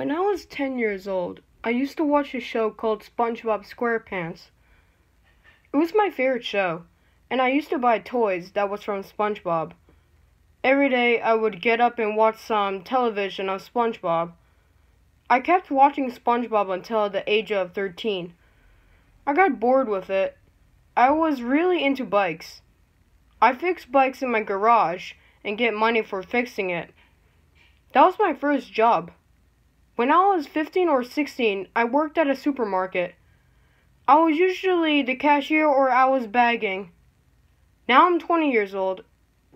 When I was 10 years old, I used to watch a show called SpongeBob SquarePants. It was my favorite show, and I used to buy toys that was from SpongeBob. Every day I would get up and watch some television of SpongeBob. I kept watching SpongeBob until the age of 13. I got bored with it. I was really into bikes. I fixed bikes in my garage and get money for fixing it. That was my first job. When I was 15 or 16, I worked at a supermarket. I was usually the cashier or I was bagging. Now I'm 20 years old,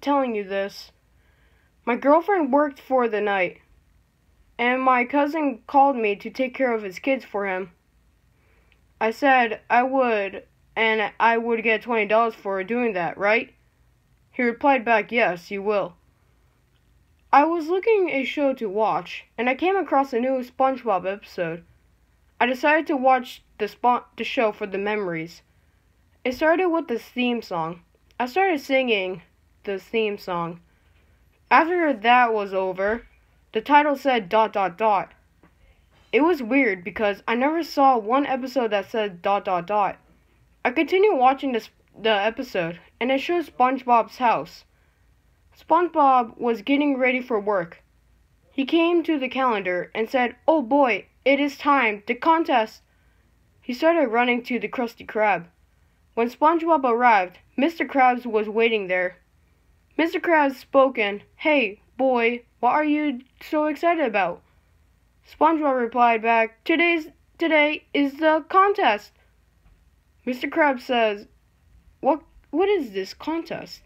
telling you this. My girlfriend worked for the night, and my cousin called me to take care of his kids for him. I said I would, and I would get $20 for doing that, right? He replied back, Yes, you will. I was looking a show to watch, and I came across a new SpongeBob episode. I decided to watch the, spon- the show for the memories. It started with the theme song. I started singing the theme song. After that was over, the title said dot dot dot. It was weird because I never saw one episode that said dot dot dot. I continued watching this the episode, and it shows SpongeBob's house. SpongeBob was getting ready for work. He came to the calendar and said, Oh boy, it is time, the contest. He started running to the Krusty Krab. When SpongeBob arrived, Mr. Krabs was waiting there. Mr. Krabs spoke in, Hey, boy, what are you so excited about? SpongeBob replied back, Today's today is the contest. Mr. Krabs says, What what is this contest?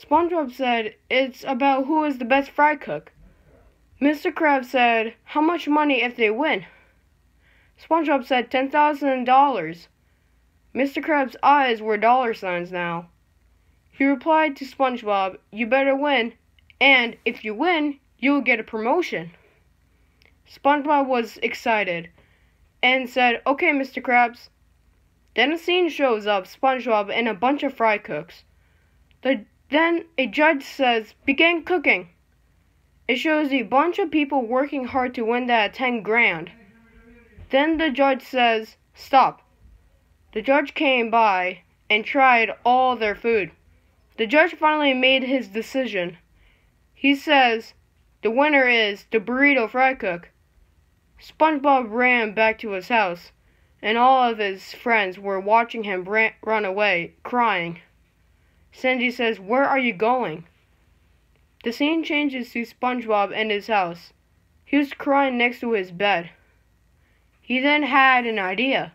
SpongeBob said, It's about who is the best fry cook. Mr. Krabs said, How much money if they win? SpongeBob said, $10,000. Mr. Krabs' eyes were dollar signs now. He replied to SpongeBob, You better win, and if you win, you'll get a promotion. SpongeBob was excited and said, Okay, Mr. Krabs. Then a scene shows up SpongeBob and a bunch of fry cooks. The then a judge says, begin cooking. It shows a bunch of people working hard to win that 10 grand. Then the judge says, stop. The judge came by and tried all their food. The judge finally made his decision. He says, the winner is the burrito fry cook. SpongeBob ran back to his house, and all of his friends were watching him run away, crying. Sandy says, Where are you going? The scene changes to SpongeBob and his house. He was crying next to his bed. He then had an idea.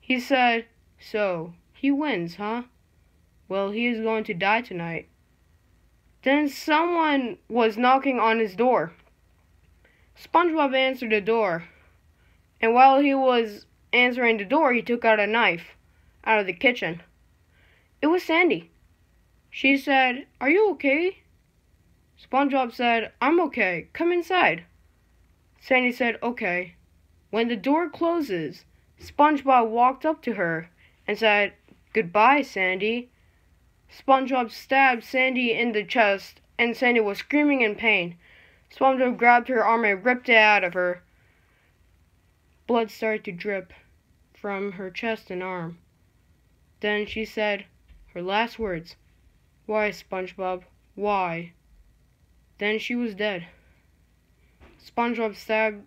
He said, So, he wins, huh? Well, he is going to die tonight. Then someone was knocking on his door. SpongeBob answered the door. And while he was answering the door, he took out a knife out of the kitchen. It was Sandy. She said, Are you okay? SpongeBob said, I'm okay. Come inside. Sandy said, Okay. When the door closes, SpongeBob walked up to her and said, Goodbye, Sandy. SpongeBob stabbed Sandy in the chest, and Sandy was screaming in pain. SpongeBob grabbed her arm and ripped it out of her. Blood started to drip from her chest and arm. Then she said, her last words. Why, SpongeBob? Why? Then she was dead. SpongeBob stabbed,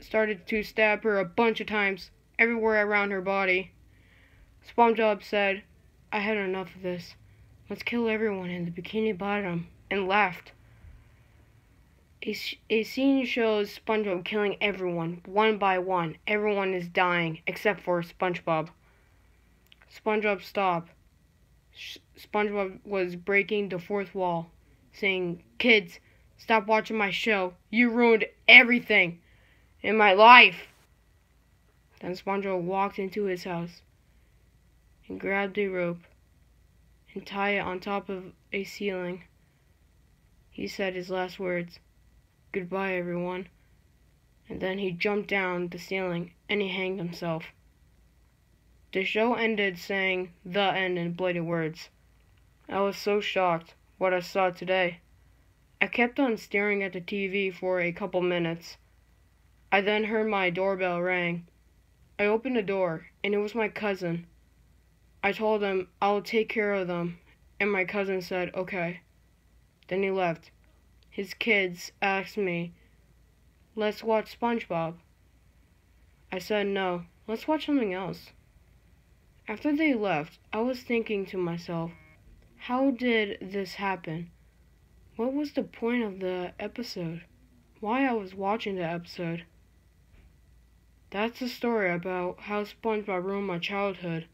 started to stab her a bunch of times, everywhere around her body. SpongeBob said, I had enough of this. Let's kill everyone in the Bikini Bottom, and laughed. A, a scene shows SpongeBob killing everyone, one by one. Everyone is dying, except for SpongeBob. SpongeBob stopped. SpongeBob was breaking the fourth wall, saying, Kids, stop watching my show. You ruined everything in my life. Then SpongeBob walked into his house and grabbed a rope and tied it on top of a ceiling. He said his last words, Goodbye, everyone. And then he jumped down the ceiling and he hanged himself. The show ended saying the end in bloody words. I was so shocked what I saw today. I kept on staring at the TV for a couple minutes. I then heard my doorbell ring. I opened the door, and it was my cousin. I told him I'll take care of them, and my cousin said, okay. Then he left. His kids asked me, let's watch SpongeBob. I said, no, let's watch something else. After they left, I was thinking to myself, how did this happen? What was the point of the episode? Why I was watching the episode? That's the story about how SpongeBob ruined my childhood.